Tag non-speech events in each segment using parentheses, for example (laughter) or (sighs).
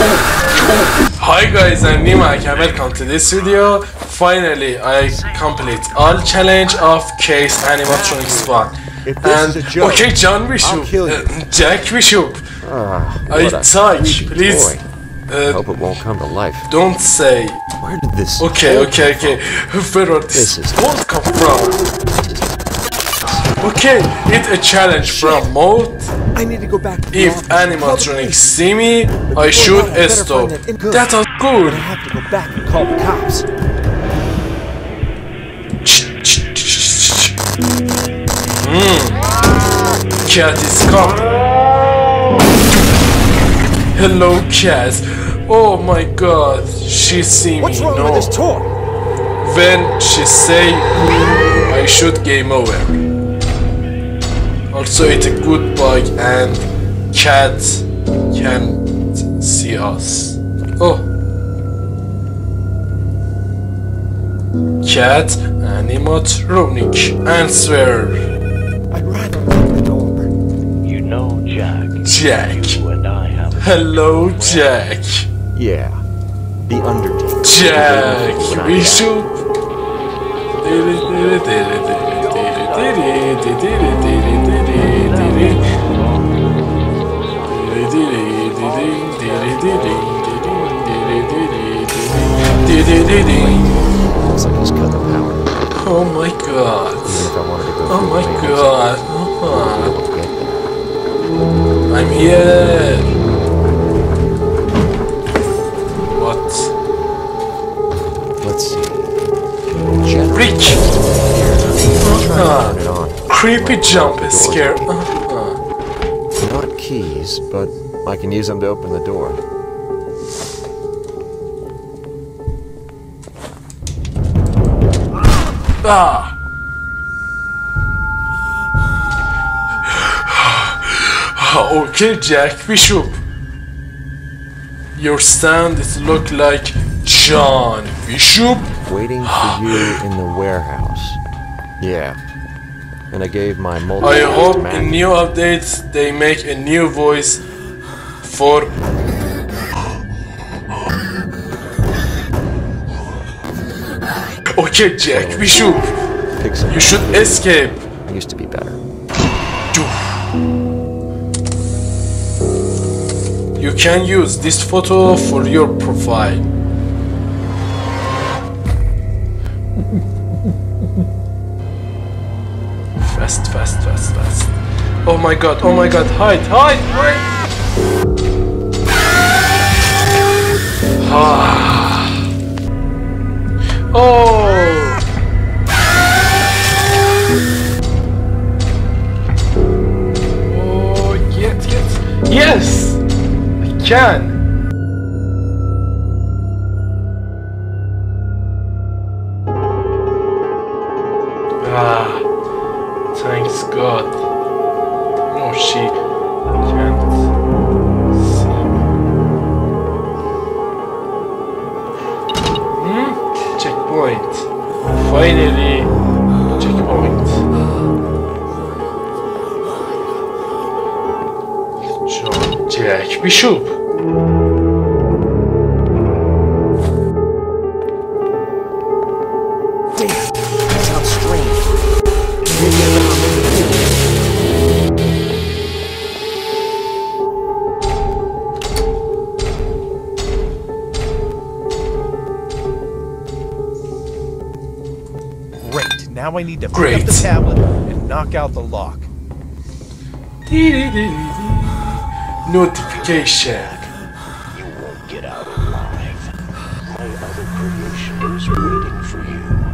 Hi guys, I'm NimaHak and welcome to this video. Finally, I complete all challenge of Case Animatronics 1. If And joke, okay, John Bishop, I'll kill you. uh, Jack Bishop, Ah, I touch, please. Uh, Hope it won't come to life. don't say. Where did this? Okay, okay, okay. Where are this This is- mode come from? Okay, it's a challenge from from? I need to go back. To If office and call the animatronics see me, But I should that, stop. find that in- That was But good. I have to go back and call the cops. Mm. Cat is coming. Hello, cat. Oh my god, she see What's me. wrong no. with this toy? When she say I should game over. Also, it's a good bug and cat can't see us. Oh. Cat animatronic answer. I'd rather lock the door. You know, Jack, Jack. you and I have a Hello, Jack. Yeah, the Undertaker. Jack. We should. Looks like he's cut the power. Oh my god. Even if I wanted to go Oh my god. exit, I wouldn't be able to get there. I'm here. What? Let's see. Generator. Rick. Try to Uh-huh. turn it on. Creepy jump Door. scare. Keys, but I can use them to open the door. Ah. okay, Jack Bishop. Your stand is look like John Bishop. Waiting for you in the warehouse. Yeah. And I gave my multi I hope in new updates they make a new voice for Okay, Jack Bishop, Pixel you should escape. I used to be better. You can use this photo for your profile. Oh my god, oh my god, hide, hide, hide! Ah. Oh! Oh, get, get. Yes! I can! Ah, thanks God. She can't see. Hmm? Checkpoint. Finally, checkpoint. John Jack Bishop. Sounds strange. I need to pick Great. up the tablet and knock out the lock. Notification. You won't get out alive. My other creations are waiting for you.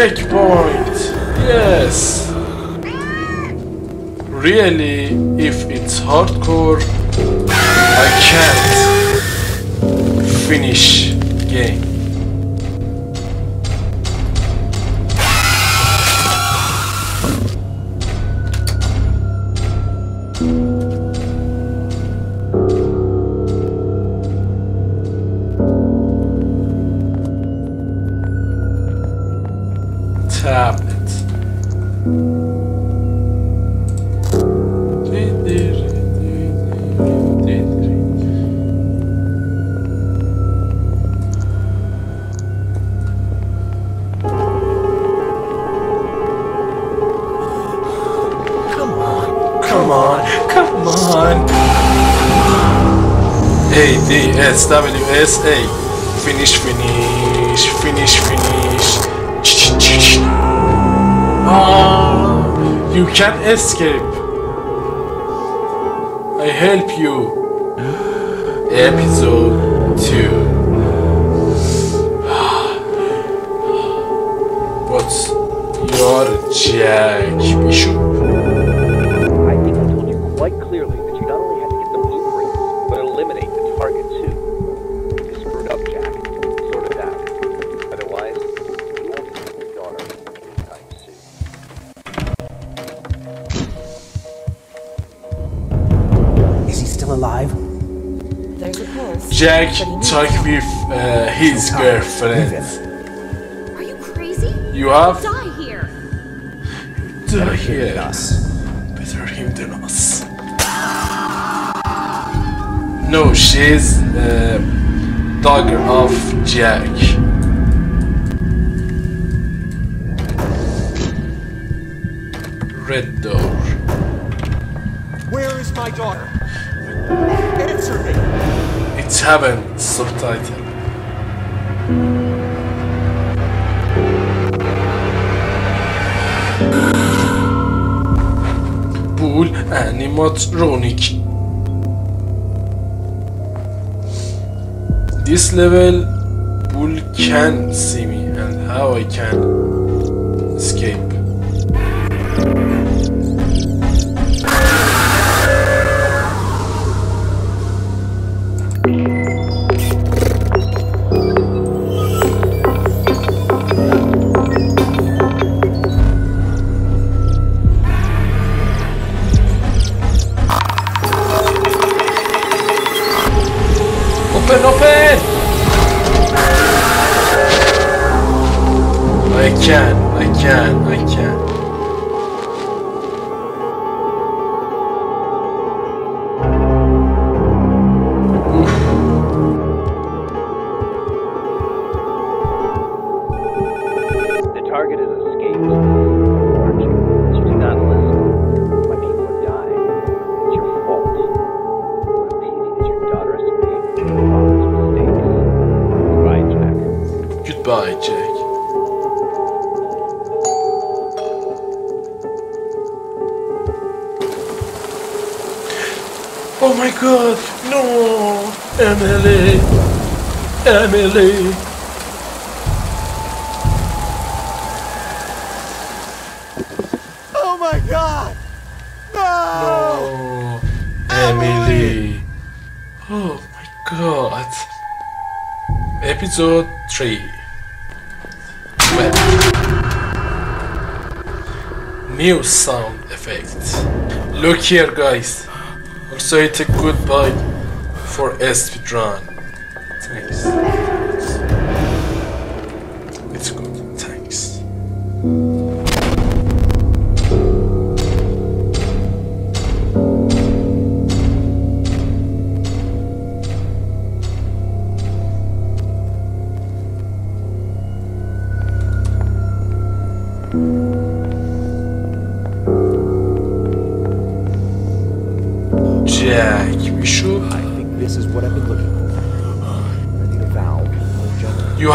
Checkpoint. Yes. Really, if it's hardcore, I can't finish game. Come on. Come on, come on. A D S W S A. Finish, finish, finish, finish. You can escape. I help you. Episode 2. (sighs) What's your Jack Jack but he talk with uh, his girlfriend. Are you crazy? You have Die here. to Him hear than us. better him than us. No, she's uh, daughter of Jack. Red door. Where is my daughter? Answer me! It's heaven subtitle. Bull animatronic. This level, Bull can see me and how I can escape. Oh my god, no! Emily! Emily! Oh my god! No! Oh, Emily! Oh my god! Episode 3 Well, New sound effect. Look here, guys. It's a goodbye for speedrun. Thanks.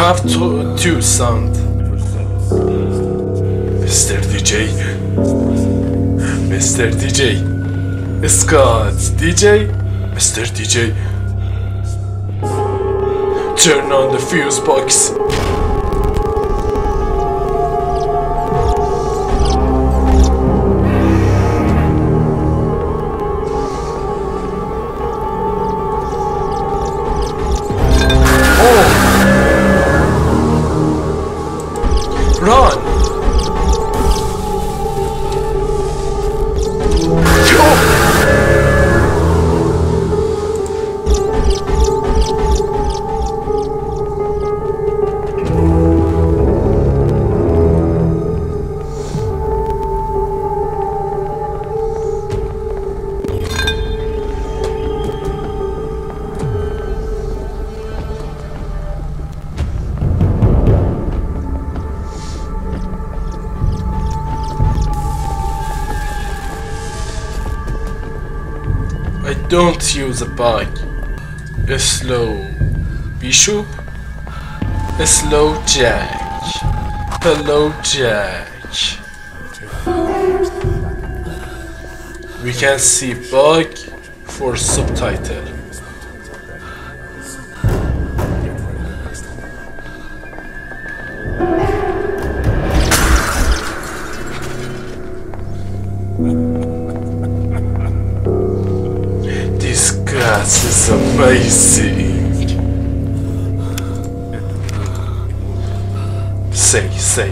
Have to two sound. Mr. DJ. Mr. DJ. Scott DJ. Mr. DJ. Turn on the fuse box. Don't use a bug. A slow bishop. A slow jack. Hello jack. We can see bug for subtitle. Amazing. Say, say.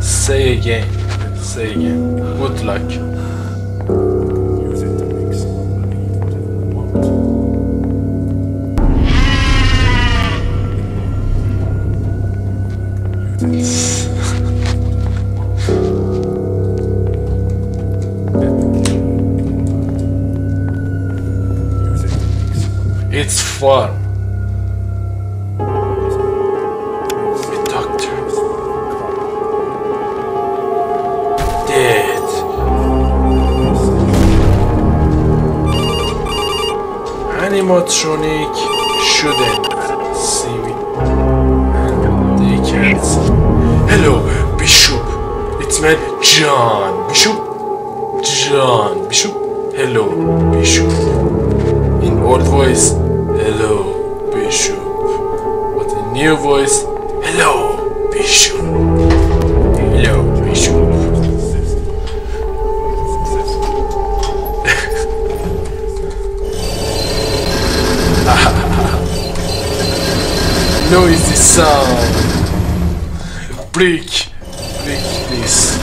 Say again. Say again. Good luck. Animatronic shouldn't see me. Hello, Bishop. It's man John Bishop. John Bishop. Hello, Bishop in old voice, hello, Bishop. But in new voice, hello, Sound. Break, break this.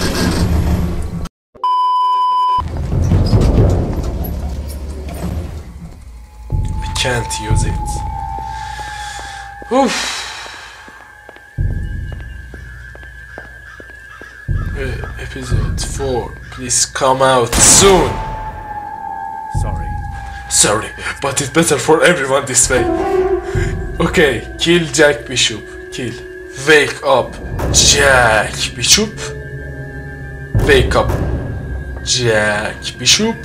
I can't use it. Oof. Uh, episode 4. Please come out soon. Sorry. Sorry, but it's better for everyone this way. Okay, kill Jack Bishop. Kill. Wake up, Jack Bishop. Wake up, Jack Bishop.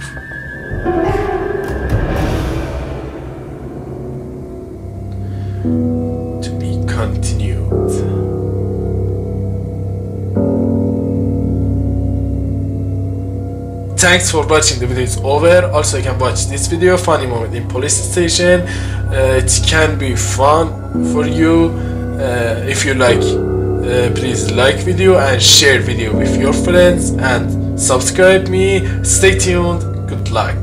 Thanks for watching, the video is over. Also, you can watch this video, funny moment in police station. Uh, it can be fun for you. Uh, if you like, uh, please like video and share video with your friends and subscribe me. Stay tuned. Good luck.